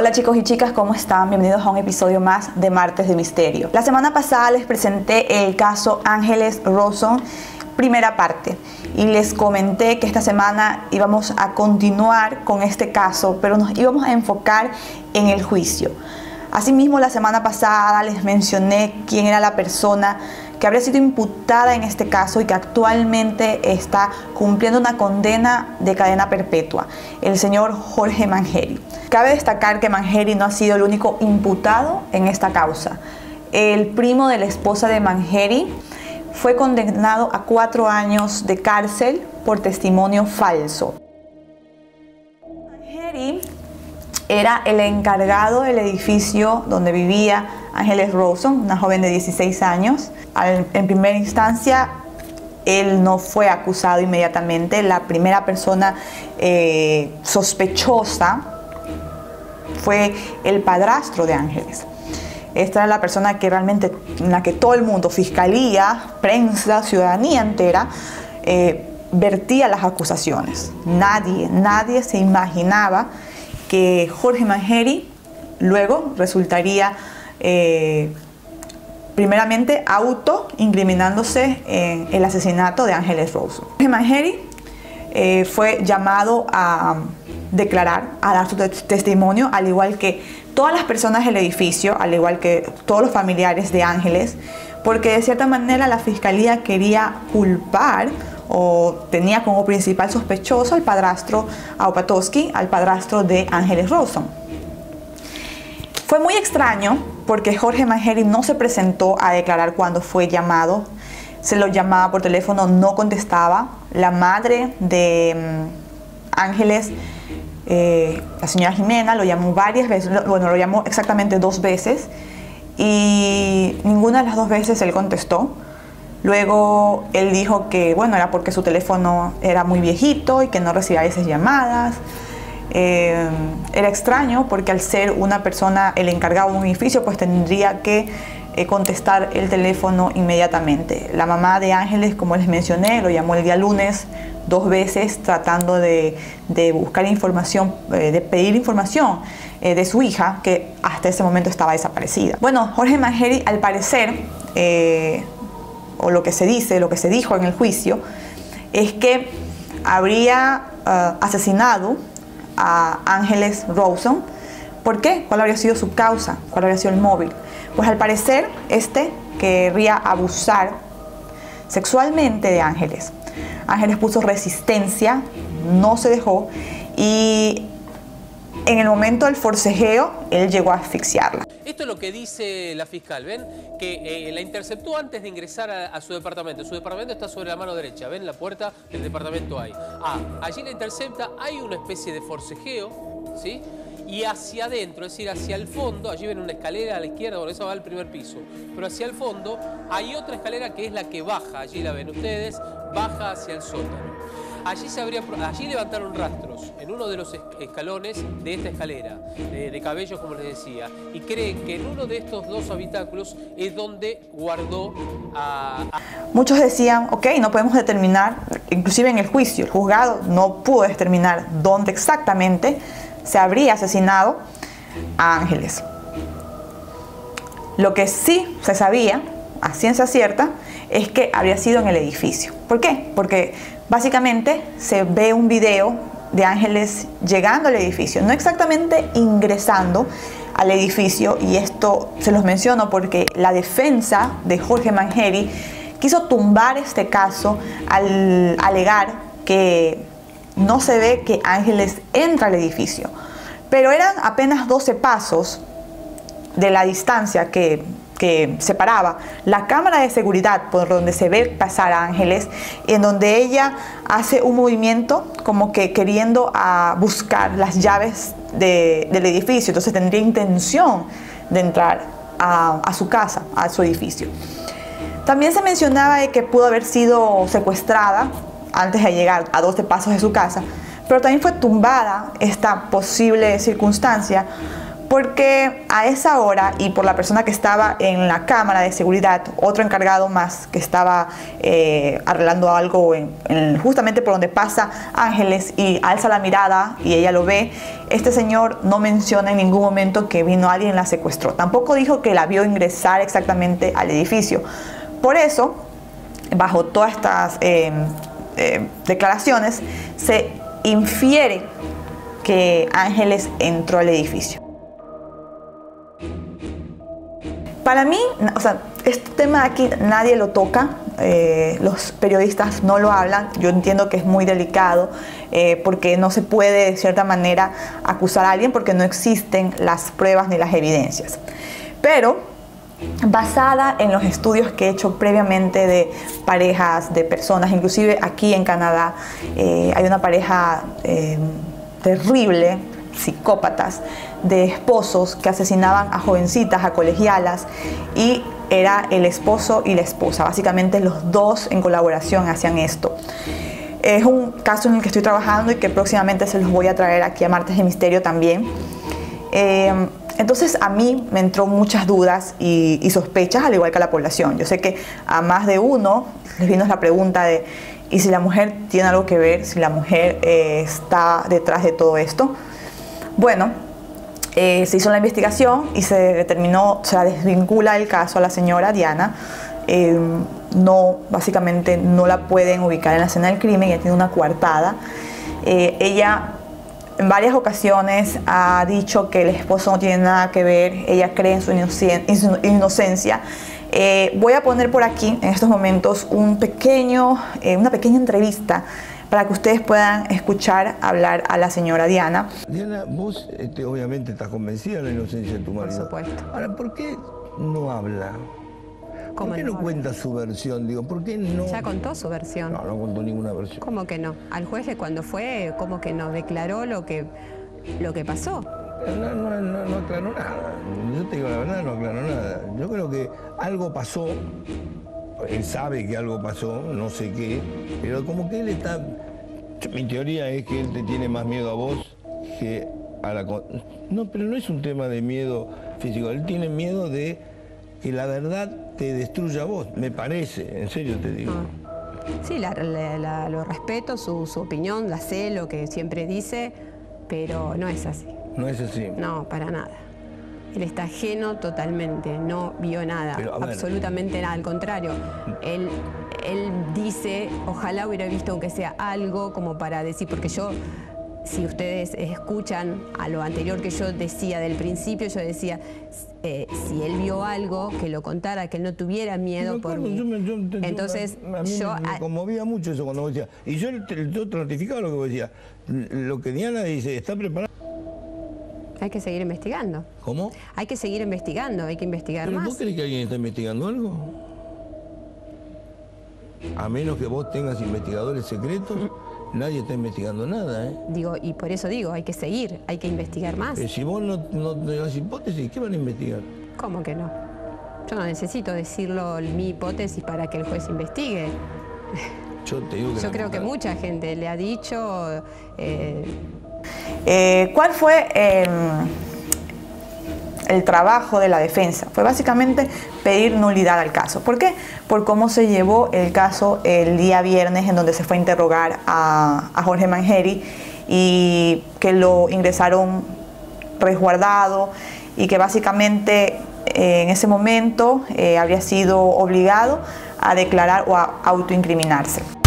Hola chicos y chicas, ¿cómo están? Bienvenidos a un episodio más de Martes de Misterio. La semana pasada les presenté el caso Ángeles Roson, primera parte, y les comenté que esta semana íbamos a continuar con este caso, pero nos íbamos a enfocar en el juicio. Asimismo, la semana pasada les mencioné quién era la persona que habría sido imputada en este caso y que actualmente está cumpliendo una condena de cadena perpetua, el señor Jorge Mangeri. Cabe destacar que Mangeri no ha sido el único imputado en esta causa. El primo de la esposa de Mangeri fue condenado a cuatro años de cárcel por testimonio falso. Era el encargado del edificio donde vivía Ángeles Rosen, una joven de 16 años. en primera instancia, él no fue acusado inmediatamente. La primera persona eh, sospechosa fue el padrastro de Ángeles. Esta era la persona que realmente, en la que todo el mundo, fiscalía, prensa, ciudadanía entera, eh, vertía las acusaciones. Nadie, nadie se imaginaba que Jorge Mangeri luego resultaría eh, primeramente auto incriminándose en el asesinato de Ángeles Rose. Jorge Mangeri eh, fue llamado a declarar, a dar su testimonio, al igual que todas las personas del edificio, al igual que todos los familiares de Ángeles, porque de cierta manera la fiscalía quería culpar o tenía como principal sospechoso al padrastro Aupatowski, al padrastro de Ángeles Roson. Fue muy extraño porque Jorge Mangeri no se presentó a declarar cuando fue llamado. Se lo llamaba por teléfono, no contestaba. La madre de mm, Ángeles, eh, la señora Jimena, lo llamó varias veces, bueno, lo llamó exactamente dos veces y ninguna de las dos veces él contestó. Luego él dijo que, bueno, era porque su teléfono era muy viejito y que no recibía esas llamadas. Eh, era extraño porque al ser una persona, el encargado de un edificio, pues tendría que eh, contestar el teléfono inmediatamente. La mamá de Ángeles, como les mencioné, lo llamó el día lunes dos veces tratando de, buscar información, eh, de pedir información de su hija, que hasta ese momento estaba desaparecida. Bueno, Jorge Mangeri, al parecer, o lo que se dice, lo que se dijo en el juicio, es que habría eh, asesinado a Ángeles Rawson. ¿Por qué? ¿Cuál habría sido su causa? ¿Cuál habría sido el móvil? Pues al parecer este querría abusar sexualmente de Ángeles. Ángeles puso resistencia, no se dejó y en el momento del forcejeo, él llegó a asfixiarla. Esto es lo que dice la fiscal, ¿ven? Que eh, la interceptó antes de ingresar a, su departamento. Su departamento está sobre la mano derecha, ¿ven? La puerta del departamento hay. Ah, allí la intercepta, hay una especie de forcejeo, ¿sí? y hacia adentro, es decir, hacia el fondo, allí ven una escalera a la izquierda, por eso va al primer piso, pero hacia el fondo hay otra escalera que es la que baja, allí la ven ustedes, baja hacia el sótano. Allí, se habría, allí levantaron rastros en uno de los escalones de esta escalera, de, cabellos como les decía, y creen que en uno de estos dos habitáculos es donde guardó a... Muchos decían, ok, no podemos determinar, inclusive en el juicio, el juzgado no pudo determinar dónde exactamente se habría asesinado a Ángeles. Lo que sí se sabía, a ciencia cierta, es que habría sido en el edificio. ¿Por qué? Porque básicamente se ve un video de Ángeles llegando al edificio, no exactamente ingresando al edificio, y esto se los menciono porque la defensa de Jorge Mangeri quiso tumbar este caso al alegar que no se ve que Ángeles entra al edificio, pero eran apenas 12 pasos de la distancia que que separaba la cámara de seguridad por donde se ve pasar a Ángeles, en donde ella hace un movimiento como que queriendo a buscar las llaves del edificio, entonces tendría intención de entrar a, su casa, a su edificio. También se mencionaba de que pudo haber sido secuestrada antes de llegar a 12 pasos de su casa, pero también fue tumbada esta posible circunstancia porque a esa hora y por la persona que estaba en la cámara de seguridad, otro encargado más que estaba eh, arreglando algo justamente por donde pasa Ángeles y alza la mirada y ella lo ve, este señor no menciona en ningún momento que vino alguien y la secuestró. Tampoco dijo que la vio ingresar exactamente al edificio. Por eso, bajo todas estas eh, eh, declaraciones, se infiere que Ángeles entró al edificio. Para mí, o sea, este tema aquí nadie lo toca, eh, los periodistas no lo hablan, yo entiendo que es muy delicado eh, porque no se puede de cierta manera acusar a alguien porque no existen las pruebas ni las evidencias. Pero basada en los estudios que he hecho previamente de parejas, de personas, inclusive aquí en Canadá eh, hay una pareja terrible, psicópatas, de esposos que asesinaban a jovencitas, a colegialas, y era el esposo y la esposa. Básicamente los dos en colaboración hacían esto. Es un caso en el que estoy trabajando y que próximamente se los voy a traer aquí a Martes de Misterio también. Eh, entonces a mí me entró muchas dudas y, sospechas, al igual que a la población. Yo sé que a más de uno les vino la pregunta de, ¿y si la mujer tiene algo que ver? ¿Si la mujer eh, está detrás de todo esto? Bueno, eh, se hizo la investigación y se determinó, se desvincula el caso a la señora Diana. Eh, no, básicamente no la pueden ubicar en la escena del crimen, ella tiene una coartada. Eh, ella en varias ocasiones ha dicho que el esposo no tiene nada que ver, ella cree en su inocencia. voy a poner por aquí en estos momentos un pequeño, una pequeña entrevista para que ustedes puedan escuchar hablar a la señora Diana. Diana, vos este, obviamente estás convencida de la inocencia de tu marido. Por supuesto. Ahora, ¿por qué no habla? ¿Por qué no, cuenta su versión? Digo, ¿por qué no? Ya contó su versión. No, no contó ninguna versión. ¿Cómo que no? Al juez cuando fue, ¿cómo que no? Declaró lo que, lo que pasó. No, no, no, no aclaró nada. Yo te digo la verdad, no aclaró nada. Yo creo que algo pasó él sabe que algo pasó, no sé qué, pero como que él está... Mi teoría es que él te tiene más miedo a vos que a la... No, pero no es un tema de miedo físico, él tiene miedo de que la verdad te destruya a vos, me parece, en serio te digo. Ah. Sí, lo respeto, su, su opinión, la sé, lo que siempre dice, pero no es así. No es así. No, para nada. Él está ajeno totalmente, no vio nada, absolutamente nada, al contrario. Él, él dice, ojalá hubiera visto aunque sea algo como para decir, porque yo si ustedes escuchan a lo anterior que yo decía del principio, yo decía, eh, si él vio algo, que lo contara, que él no tuviera miedo por mí. Entonces, a mí yo, me, conmovía mucho eso cuando vos decías. Y yo, ratificaba lo que vos decías. Lo que Diana dice, está preparada. Hay que seguir investigando. ¿Cómo? Hay que seguir investigando, hay que investigar ¿Pero más. ¿Vos crees que alguien está investigando algo? A menos que vos tengas investigadores secretos, nadie está investigando nada, ¿eh? Digo, y por eso digo, hay que seguir, hay que investigar más. Pero si vos no, no, das hipótesis, ¿qué van a investigar? ¿Cómo que no? Yo no necesito decirlo mi hipótesis para que el juez investigue. Yo te digo que Yo creo que mucha gente le ha dicho... Eh, eh, ¿Cuál fue em, el trabajo de la defensa? Fue básicamente pedir nulidad al caso. ¿Por qué? Por cómo se llevó el caso el día viernes en donde se fue a interrogar a, Jorge Manjeri y que lo ingresaron resguardado y que básicamente eh, en ese momento eh, habría sido obligado a declarar o a autoincriminarse.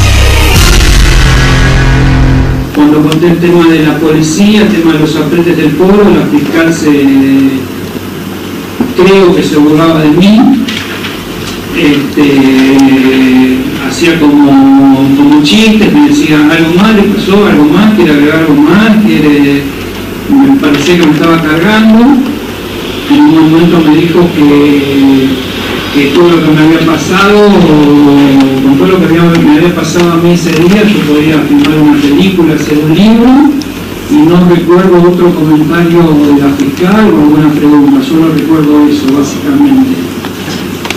Cuando conté el tema de la policía, el tema de los apretes del pueblo, la fiscal se, creo que se burlaba de mí, este, hacía como, como chistes, me decía algo más le pasó, algo más, quiere agregar algo más, quiere, me parecía que me estaba cargando. En un momento me dijo que que todo lo que me había pasado, con todo lo que me había pasado a mí ese día, yo podía filmar una película, hacer un libro, y no recuerdo otro comentario de la fiscal o alguna pregunta, solo recuerdo eso básicamente.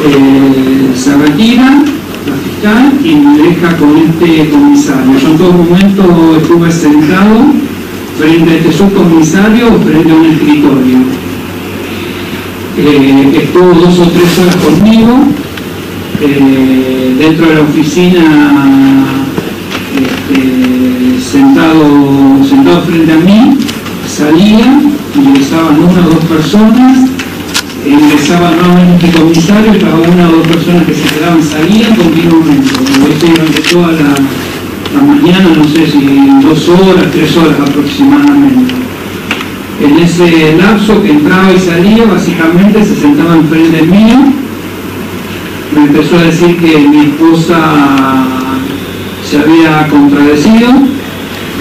Eh, se retira la fiscal y me deja con este comisario. Yo en todo momento estuve sentado frente a este subcomisario frente a un escritorio eh, estuvo dos o tres horas conmigo, eh, dentro de la oficina, este, sentado, sentado frente a mí, salía, ingresaban una o dos personas, ingresaban nuevamente comisarios, cada una o dos personas que se quedaban salían continuamente. Lo durante toda la, mañana, no sé si dos horas, tres horas aproximadamente. En ese lapso que entraba y salía, básicamente se sentaba enfrente mío, me empezó a decir que mi esposa se había contradecido,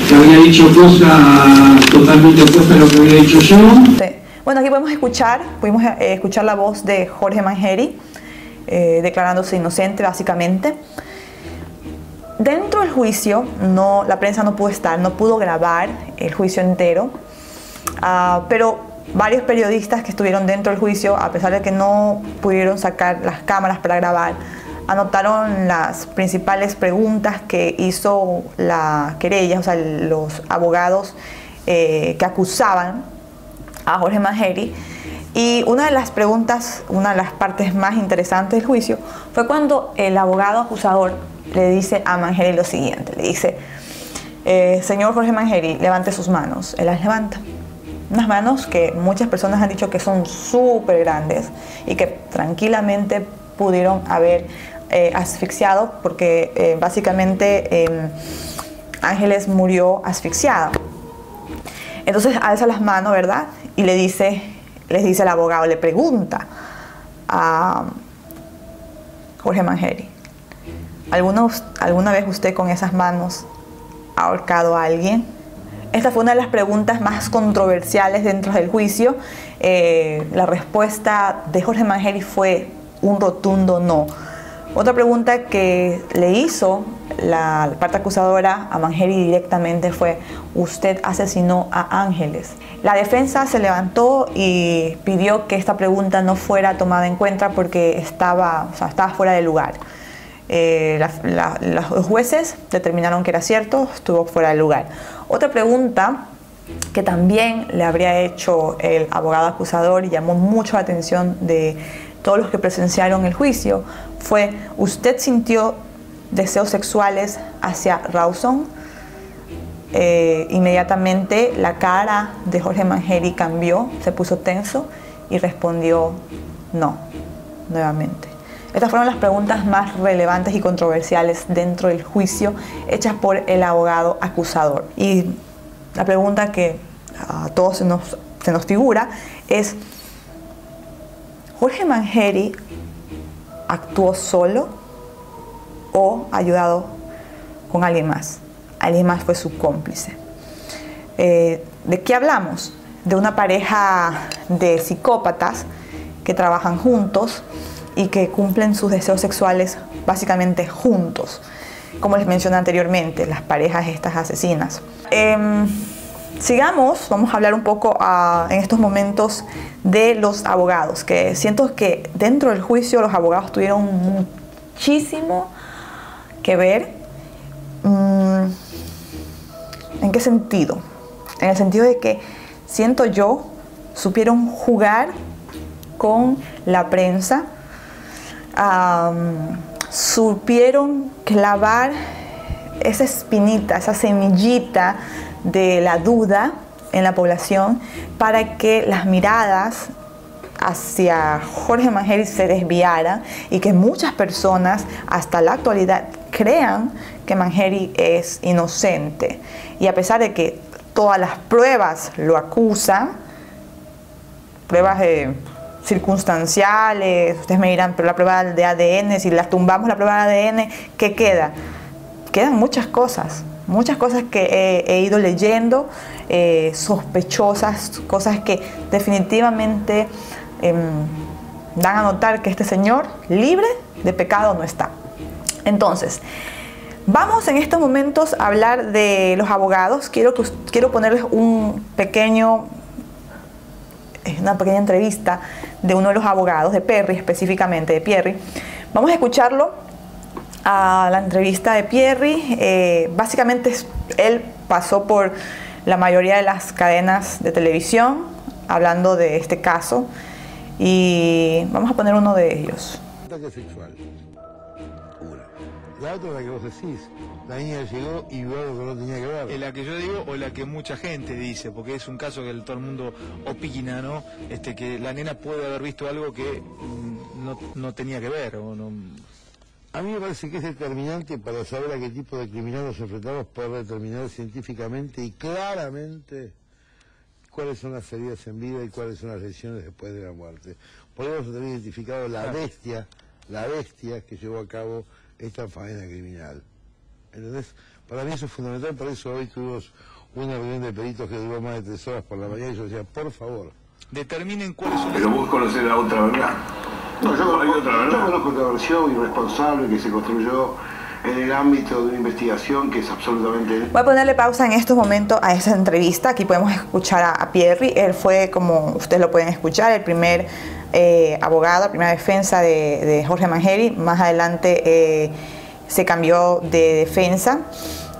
que había dicho cosas totalmente opuestas a lo que había dicho yo. Bueno, aquí podemos escuchar, pudimos eh, escuchar la voz de Jorge Manjeri, eh, declarándose inocente básicamente. Dentro del juicio, no, la prensa no pudo estar, no pudo grabar el juicio entero, ah, pero varios periodistas que estuvieron dentro del juicio, a pesar de que no pudieron sacar las cámaras para grabar, anotaron las principales preguntas que hizo la querella, o sea, los abogados eh, que acusaban a Jorge Manjeri. Y una de las preguntas, una de las partes más interesantes del juicio, fue cuando el abogado acusador le dice a Manjeri lo siguiente, le dice, eh, señor Jorge Manjeri, levante sus manos. Él las levanta. Unas manos que muchas personas han dicho que son súper grandes y que tranquilamente pudieron haber eh, asfixiado porque eh, básicamente em, Ángeles murió asfixiada. Entonces alza las manos, ¿verdad? y le dice, les dice el abogado, le pregunta a Jorge Manjeri, ¿alguna, ¿alguna vez usted con esas manos ha ahorcado a alguien? Esta fue una de las preguntas más controversiales dentro del juicio. Eh, la respuesta de Jorge Manjeri fue un rotundo no. Otra pregunta que le hizo la parte acusadora a Manjeri directamente fue, usted asesinó a Ángeles. La defensa se levantó y pidió que esta pregunta no fuera tomada en cuenta porque estaba, estaba fuera de lugar. Eh, los jueces determinaron que era cierto, estuvo fuera de lugar. Otra pregunta que también le habría hecho el abogado acusador y llamó mucho la atención de todos los que presenciaron el juicio fue, ¿usted sintió deseos sexuales hacia Rawson? Eh, inmediatamente la cara de Jorge Manjeri cambió, se puso tenso y respondió no, nuevamente. Estas fueron las preguntas más relevantes y controversiales dentro del juicio hechas por el abogado acusador. Y la pregunta que a todos se nos, figura es, ¿Jorge Manjeri actuó solo o ayudado con alguien más. Alguien más fue su cómplice. Eh, ¿De qué hablamos? De una pareja de psicópatas que trabajan juntos y que cumplen sus deseos sexuales básicamente juntos, como les mencioné anteriormente, las parejas estas asesinas. Em, sigamos, vamos a hablar un poco ah, en estos momentos de los abogados, que siento que dentro del juicio los abogados tuvieron muchísimo que ver. Mm, ¿En qué sentido? En el sentido de que siento yo, supieron jugar con la prensa, supieron clavar esa espinita, esa semillita de la duda en la población para que las miradas hacia Jorge Manjeri se desviaran y que muchas personas hasta la actualidad crean que Manjeri es inocente. Y a pesar de que todas las pruebas lo acusan, pruebas circunstanciales, ustedes me dirán, pero la prueba de ADN, si las tumbamos la prueba de ADN, ¿qué queda? Quedan muchas cosas, muchas cosas que he, ido leyendo, eh, sospechosas, cosas que definitivamente em, dan a notar que este señor libre de pecado no está. Entonces, vamos en estos momentos a hablar de los abogados. Quiero, quiero ponerles un pequeño, eh, una pequeña entrevista de uno de los abogados, de Perry específicamente, de Pierry. Vamos a escucharlo a la entrevista de Pierri. Eh, básicamente él pasó por la mayoría de las cadenas de televisión hablando de este caso. Y vamos a poner uno de ellos. La otra la que vos decís. La niña llegó y vio algo que no tenía que ver. Es la que yo digo o la que mucha gente dice, porque es un caso que todo el mundo opina, ¿no? Este, que la nena puede haber visto algo que mm, no, tenía que ver. O no... A mí me parece que es determinante para saber a qué tipo de criminal nos enfrentamos, poder determinar científicamente y claramente cuáles son las heridas en vida y cuáles son las lesiones después de la muerte. Podemos haber identificado la bestia, la bestia que llevó a cabo esta faena criminal. ¿Entendés? Para mí eso es fundamental, por eso hoy tuvimos una reunión de peritos que duró más de tres horas por la mañana y yo decía, por favor. Determinen cuáles son Pero vos conocés la otra verdad. No, yo, hay otra verdad. yo conozco otra versión irresponsable que se construyó en el ámbito de una investigación que es absolutamente... Voy a ponerle pausa en estos momentos a esa entrevista. Aquí podemos escuchar a, Pierri. Él fue, como ustedes lo pueden escuchar, el primer eh, abogado, primera defensa de, Jorge Mangeri. Más adelante eh, se cambió de defensa.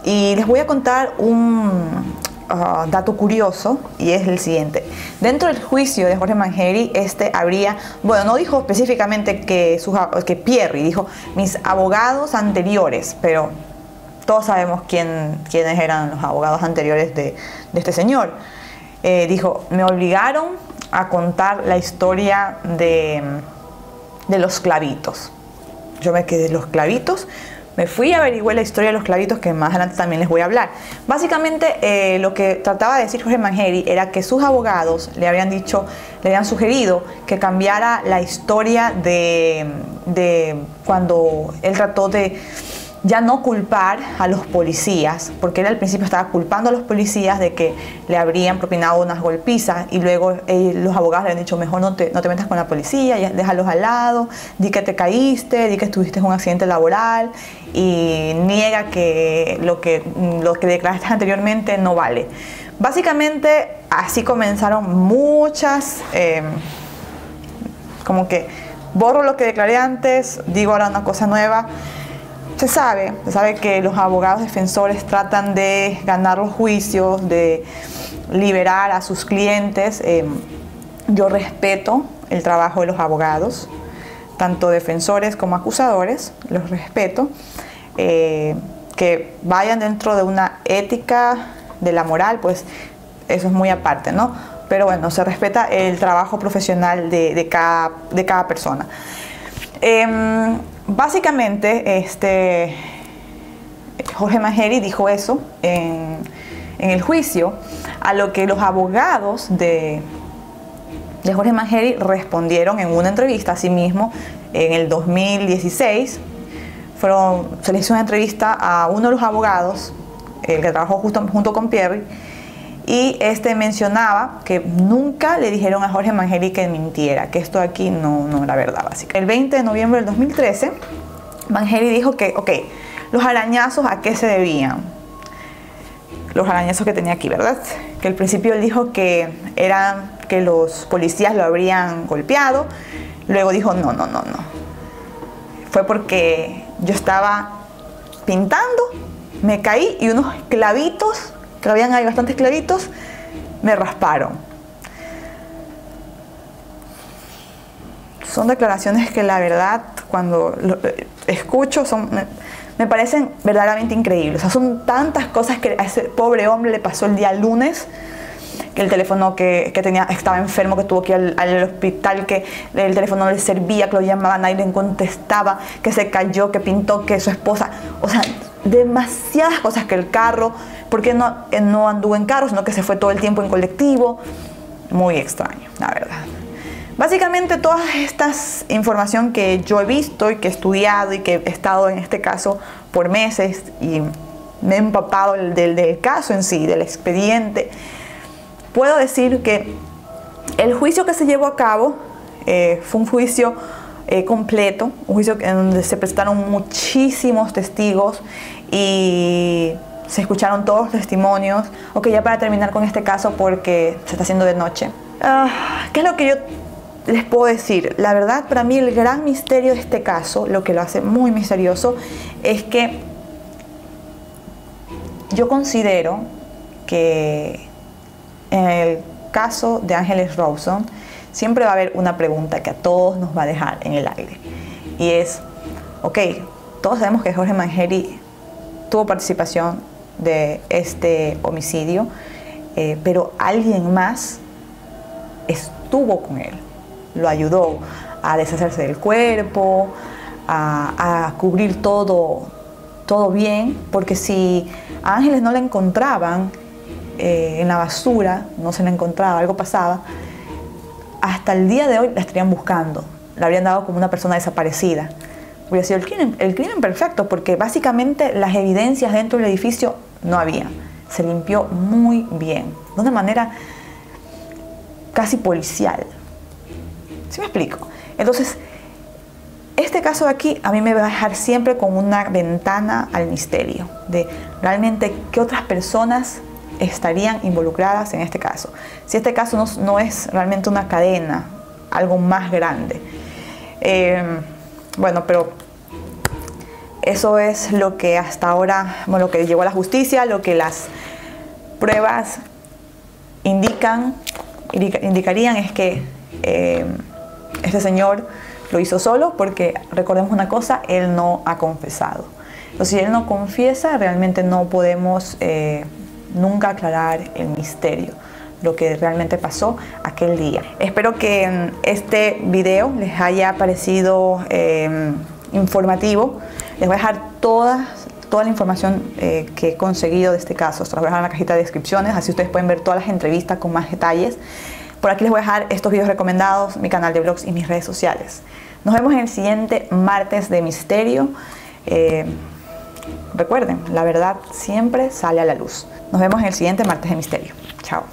Y les voy a contar un, Ah, dato curioso y es el siguiente. Dentro del juicio de Jorge Mangeri, este habría, bueno, no dijo específicamente que, que Pierri, dijo mis abogados anteriores, pero todos sabemos quién, quiénes eran los abogados anteriores de, este señor. Eh, dijo, me obligaron a contar la historia de, de los clavitos. Yo me quedé los clavitos me fui a averiguar la historia de los clavitos que más adelante también les voy a hablar. Básicamente eh, lo que trataba de decir Jorge Mangeri era que sus abogados le habían dicho, le habían sugerido que cambiara la historia de, de cuando él trató de ya no culpar a los policías, porque él al principio estaba culpando a los policías de que le habrían propinado unas golpizas y luego eh, los abogados le han dicho, mejor no te, no te metas con la policía, ya, déjalos al lado, di que te caíste, di que estuviste en un accidente laboral y niega que lo que, lo que declaraste anteriormente no vale. Básicamente así comenzaron muchas, eh, como que borro lo que declaré antes, digo ahora una cosa nueva. Se sabe, se sabe que los abogados defensores tratan de ganar los juicios, de liberar a sus clientes. Eh, yo respeto el trabajo de los abogados, tanto defensores como acusadores, los respeto. Eh, que vayan dentro de una ética de la moral, pues eso es muy aparte, ¿no? Pero bueno, se respeta el trabajo profesional de, cada, de cada, persona. Em, Básicamente, este, Jorge Mageri dijo eso en, el juicio, a lo que los abogados de, de Jorge Mageri respondieron en una entrevista a sí mismo en el 2016. Fueron, se le hizo una entrevista a uno de los abogados, el que trabajó justo, junto con Pierre, y este mencionaba que nunca le dijeron a Jorge Mangeli que mintiera, que esto aquí no, no era verdad básicamente. El 20 de noviembre del 2013, Mangeli dijo que, ok, los arañazos a qué se debían. Los arañazos que tenía aquí, ¿verdad? Que al principio él dijo que eran que los policías lo habrían golpeado. Luego dijo, no, no, no, no. Fue porque yo estaba pintando, me caí y unos clavitos que habían ahí bastantes claritos, me rasparon. Son declaraciones que la verdad, cuando eh, escucho, son, me, parecen verdaderamente increíbles. son tantas cosas que a ese pobre hombre le pasó el día lunes que el teléfono que, tenía estaba enfermo, que tuvo que ir al, hospital, que el teléfono no le servía, que lo llamaban, nadie le contestaba, que se cayó, que pintó, que su esposa, o sea, demasiadas cosas que el carro, porque no, eh, no anduvo en carro, sino que se fue todo el tiempo en colectivo. Muy extraño, la verdad. Básicamente toda esta información que yo he visto y que he estudiado y que he estado en este caso por meses y me he empapado del, del caso en sí, del expediente, puedo decir que el juicio que se llevó a cabo eh, fue un juicio eh, completo, un juicio en donde se prestaron muchísimos testigos y se escucharon todos los testimonios. Ok, ya para terminar con este caso porque se está haciendo de noche. Ah, ¿Qué es lo que yo les puedo decir? La verdad, para mí el gran misterio de este caso, lo que lo hace muy misterioso, es que yo considero que en el caso de Ángeles Rawson, siempre va a haber una pregunta que a todos nos va a dejar en el aire. Y es, ok, todos sabemos que Jorge Mangeri tuvo participación de este homicidio, eh, pero alguien más estuvo con él, lo ayudó a deshacerse del cuerpo, a, cubrir todo, todo bien, porque si a Ángeles no la encontraban eh, en la basura, no se la encontraba, algo pasaba, hasta el día de hoy la estarían buscando, la habrían dado como una persona desaparecida. Hubiera sido el crimen, el crimen perfecto, porque básicamente las evidencias dentro del edificio no había. Se limpió muy bien, de una manera casi policial. ¿Sí me explico? Entonces, este caso de aquí a mí me va a dejar siempre con una ventana al misterio de realmente qué otras personas estarían involucradas en este caso. Si este caso no, es realmente una cadena, algo más grande. Eh, bueno, pero eso es lo que hasta ahora, bueno, lo que llegó a la justicia, lo que las pruebas indican, indicarían es que eh, este señor lo hizo solo porque recordemos una cosa, él no ha confesado. Entonces, si él no confiesa, realmente no podemos eh, nunca aclarar el misterio, lo que realmente pasó aquel día. Espero que este video les haya parecido eh, informativo. Les voy a dejar toda, toda la información eh, que he conseguido de este caso. Se las voy a dejar en la cajita de descripciones, así ustedes pueden ver todas las entrevistas con más detalles. Por aquí les voy a dejar estos videos recomendados, mi canal de blogs y mis redes sociales. Nos vemos en el siguiente martes de misterio. Eh, recuerden, la verdad siempre sale a la luz. Nos vemos en el siguiente martes de misterio. Chao.